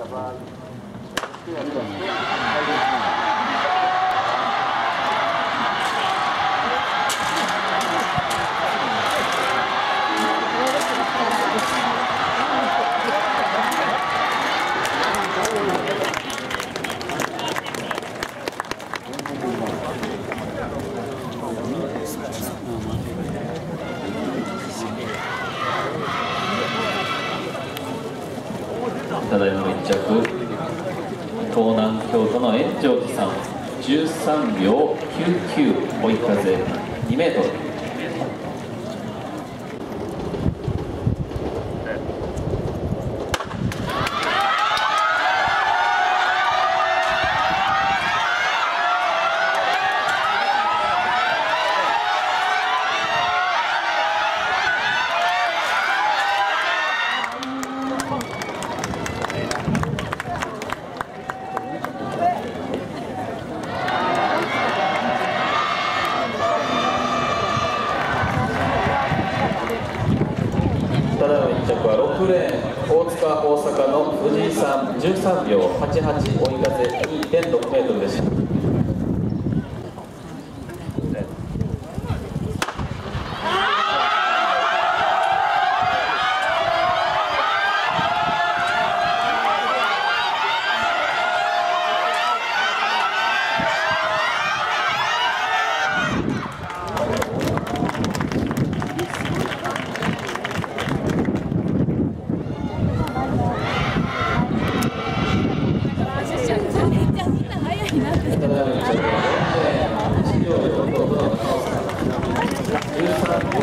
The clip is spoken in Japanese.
trabalho. Thank you. ただいま1着東南京都の円城寺さん13秒99追い風2メートル。6レーン大塚大阪の藤井さん13秒88追い風2.6メートルでした。ただいま1着は4レーン1秒4秒の真央さん13秒